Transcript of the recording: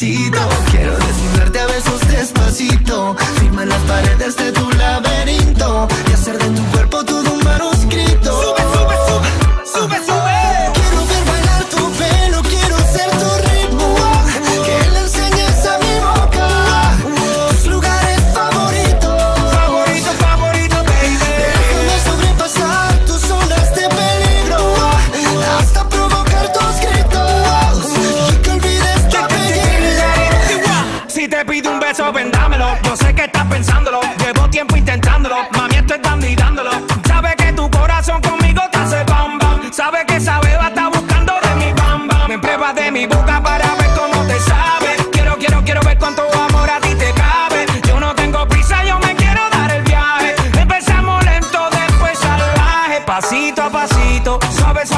Quiero desnudarte a besos despacito. Firma las paredes de tu te pido un beso, vendámelo. Yo sé que estás pensándolo. Llevo tiempo intentándolo. Mami, estoy dando y dándolo. Sabe que tu corazón conmigo te hace bam bam. Sabe que esa beba está buscando de mi bam bam. Me pruebas de mi boca para ver cómo te sabe. Quiero, quiero, quiero ver cuánto amor a ti te cabe. Yo no tengo prisa, yo me quiero dar el viaje. Empezamos lento, después salvaje. Pasito a pasito, suave, suavecito.